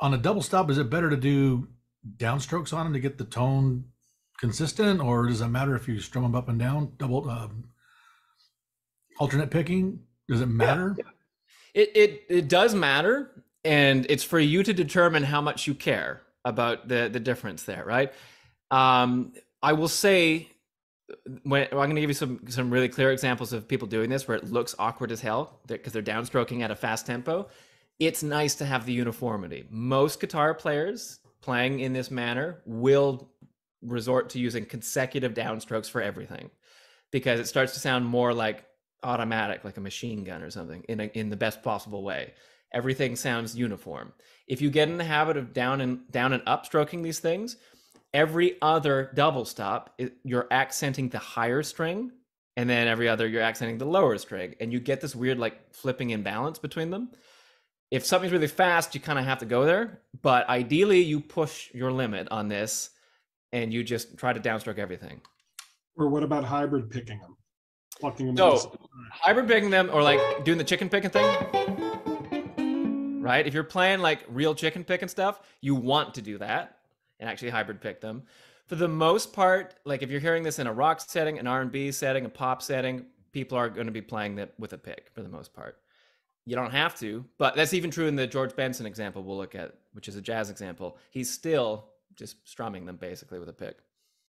on a double stop, is it better to do downstrokes on them to get the tone consistent, or does it matter if you strum them up and down, double um, alternate picking? Does it matter? It, it it does matter, and it's for you to determine how much you care about the the difference there, right? Um, I will say when I'm going to give you some some really clear examples of people doing this where it looks awkward as hell because they're downstroking at a fast tempo. It's nice to have the uniformity. Most guitar players playing in this manner will resort to using consecutive downstrokes for everything because it starts to sound more like automatic, like a machine gun or something, in a, in the best possible way. Everything sounds uniform. If you get in the habit of down and down and up stroking these things, every other double stop it, you're accenting the higher string and then every other you're accenting the lower string and you get this weird like flipping imbalance between them if something's really fast you kind of have to go there but ideally you push your limit on this and you just try to downstroke everything Or what about hybrid picking them? Plucking them. So- hybrid picking them or like doing the chicken picking thing right if you're playing like real chicken picking stuff you want to do that and actually hybrid pick them for the most part like if you're hearing this in a rock setting an r&b setting a pop setting people are going to be playing that with a pick for the most part you don't have to but that's even true in the george benson example we'll look at which is a jazz example. He's still just strumming them basically with a pick